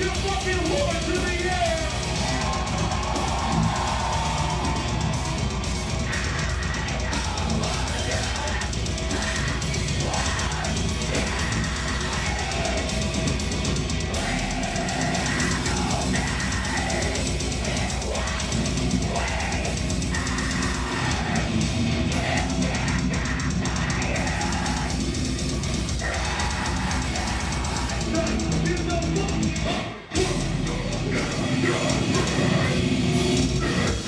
your fucking the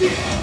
Yeah.